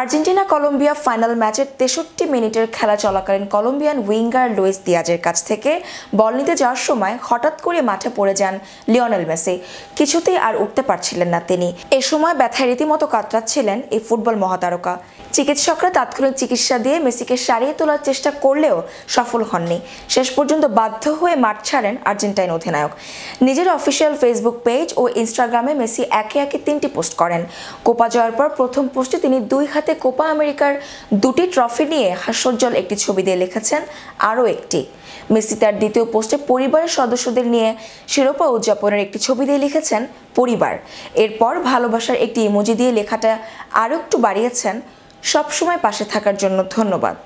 Argentina, Colombia final ম্যাচের তেষট্টি মিনিটের খেলা চলাকালীন কলম্বিয়ান উইঙ্গার লুইস দিয়াজের কাছ থেকে বল নিতে যাওয়ার সময় হঠাৎ করে মাঠে পড়ে যান লিওনেল মেসি। কিছুতেই আর উঠতে পারছিলেন না তিনি। এ সময় ব্যথায় রীতিমতো কাতরাচ্ছিলেন এই ফুটবল মহাতারকা। চিকিৎসকরা তাৎক্ষণিক চিকিৎসা দিয়ে মেসিকে সারিয়ে তোলার চেষ্টা করলেও সফল হননি। শেষ পর্যন্ত বাধ্য হয়ে মাঠ ছাড়েন আর্জেন্টাইন অধিনায়ক। নিজের অফিসিয়াল ফেসবুক পেজ ও ইনস্টাগ্রামে মেসি একে একে তিনটি পোস্ট করেন। কোপা জয়ের পর প্রথম পোস্টে তিনি দুই হাতে কোপা আমেরিকার দুটি ট্রফি নিয়ে হাস্যোজ্জ্বল একটি ছবি দিয়ে লিখেছেন, আরও একটি। মেসি তার দ্বিতীয় পোস্টে পরিবারের সদস্যদের নিয়ে শিরোপা উদযাপনের একটি ছবি দিয়ে লিখেছেন, পরিবার। এরপর ভালোবাসার একটি ইমোজি দিয়ে লেখাটা আরও একটু বাড়িয়েছেন সবসময় পাশে থাকার জন্য ধন্যবাদ।